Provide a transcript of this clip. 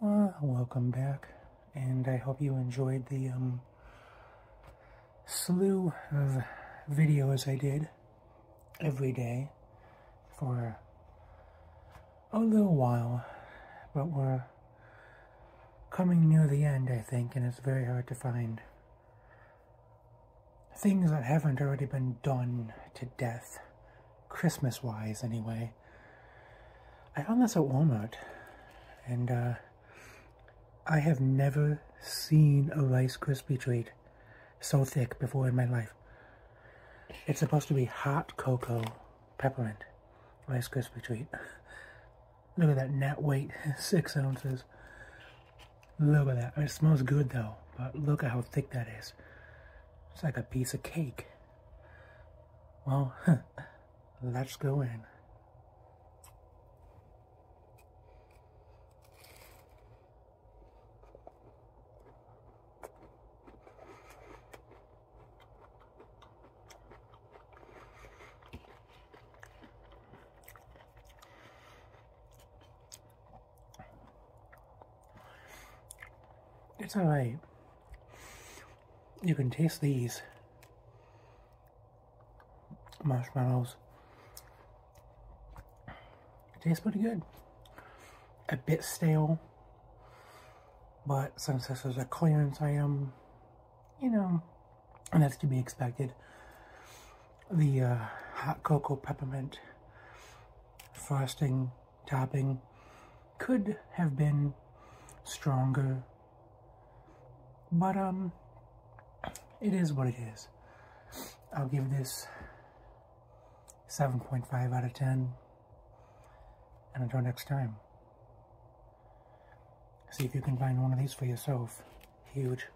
Uh, welcome back, and I hope you enjoyed the um, slew of videos I did every day for a little while, but we're coming near the end, I think, and it's very hard to find things that haven't already been done to death, Christmas-wise anyway. I found this at Walmart, and uh, I have never seen a Rice Krispie treat so thick before in my life. It's supposed to be hot cocoa peppermint Rice Krispie treat. Look at that net weight, six ounces. Look at that. It smells good though, but look at how thick that is. It's like a piece of cake. Well, let's go in. It's alright. You can taste these marshmallows. Tastes pretty good. A bit stale, but since this is a clearance item, you know, and that's to be expected. The uh, hot cocoa peppermint frosting topping could have been stronger but, um, it is what it is. I'll give this 7.5 out of 10. And until next time, see if you can find one of these for yourself. Huge.